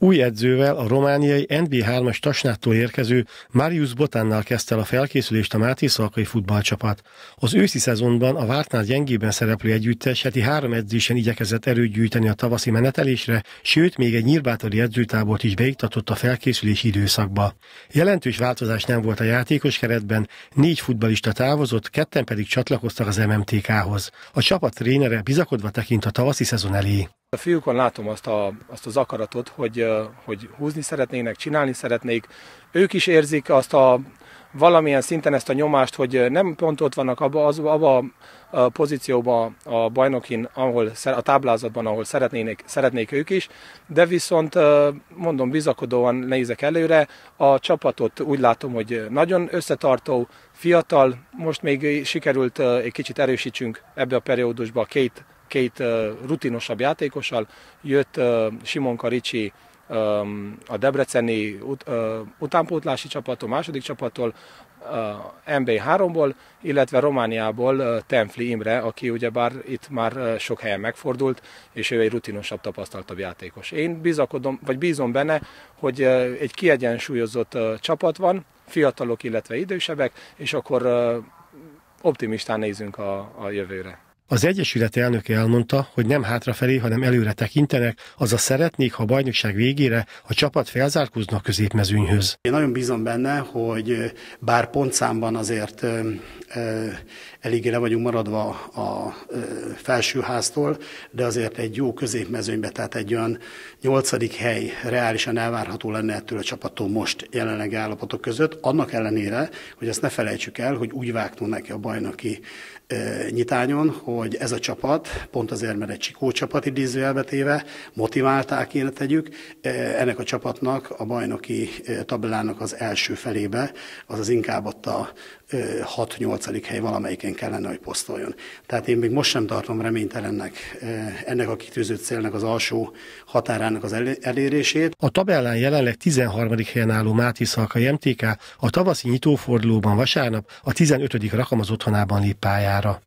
Új edzővel a romániai NB3-as Tasnától érkező Marius Botánnal kezdte el a felkészülést a Máté Szalkai futballcsapat. Az őszi szezonban a vártnál gyengében szereplő együttes heti három edzésen igyekezett erőt gyűjteni a tavaszi menetelésre, sőt még egy nyírbátori edzőtábort is beiktatott a felkészülési időszakba. Jelentős változás nem volt a játékos keretben, négy futbalista távozott, ketten pedig csatlakoztak az MMTK-hoz. A csapat trénere bizakodva tekint a tavaszi szezon elé. A fiúkon látom azt, a, azt az akaratot, hogy, hogy húzni szeretnének, csinálni szeretnék. Ők is érzik azt a valamilyen szinten ezt a nyomást, hogy nem pont ott vannak abba, az, abba a pozícióban a bajnokin, ahol a táblázatban, ahol szeretnének, szeretnék ők is, de viszont mondom, bizakodóan nézek előre. A csapatot úgy látom, hogy nagyon összetartó, fiatal, most még sikerült egy kicsit erősítsünk ebbe a periódusba két két rutinosabb játékossal. Jött Simonka Ricsi a debreceni utánpótlási csapattól, második csapattól, MB3-ból, illetve Romániából Temfli Imre, aki ugyebár itt már sok helyen megfordult, és ő egy rutinosabb, tapasztaltabb játékos. Én bizakodom, vagy bízom benne, hogy egy kiegyensúlyozott csapat van, fiatalok, illetve idősebbek, és akkor optimistán nézünk a, a jövőre. Az Egyesület elnöke elmondta, hogy nem hátrafelé, hanem előre tekintenek, azaz szeretnék, ha a bajnokság végére a csapat felzárkózna a középmezőnyhöz. Én nagyon bízom benne, hogy bár pontszámban azért eléggé le vagyunk maradva a felsőháztól, de azért egy jó középmezőnybe, tehát egy olyan nyolcadik hely reálisan elvárható lenne ettől a csapattól most jelenleg állapotok között, annak ellenére, hogy ezt ne felejtsük el, hogy úgy vágtunk neki a bajnoki nyitányon, hogy ez a csapat, pont azért, mert egy csikó csapat idézőjelbetéve, motiválták, én tegyük, ennek a csapatnak a bajnoki tabellának az első felébe, azaz inkább ott a 6-8. hely valamelyiken kellene, hogy posztoljon. Tehát én még most sem tartom reménytelennek ennek a kitűzött célnak az alsó határának az elérését. A tabellán jelenleg 13. helyen álló Máté Szalkai MTK a tavaszi nyitófordulóban vasárnap a 15. rakam az otthonában lép pályára.